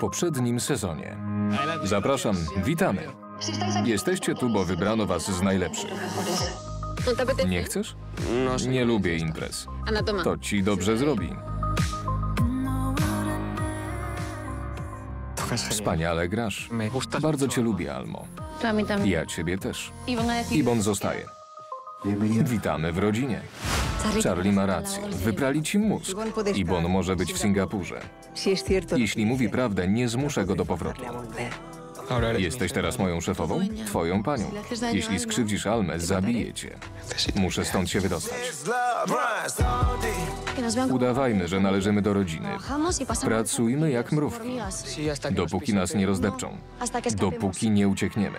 poprzednim sezonie. Zapraszam, witamy. Jesteście tu, bo wybrano was z najlepszych. Nie chcesz? Nie lubię imprez. To ci dobrze zrobi. Wspaniale grasz. Bardzo cię lubię, Almo. Ja ciebie też. Ibon zostaje. Witamy w rodzinie. Charlie ma rację. Wyprali ci mózg. Ibon może być w Singapurze. Jeśli mówi prawdę, nie zmuszę go do powrotu. Jesteś teraz moją szefową? Twoją panią. Jeśli skrzywdzisz Almę, zabiję cię. Muszę stąd się wydostać. Udawajmy, że należymy do rodziny. Pracujmy jak mrówki. Dopóki nas nie rozdepczą. Dopóki nie uciekniemy.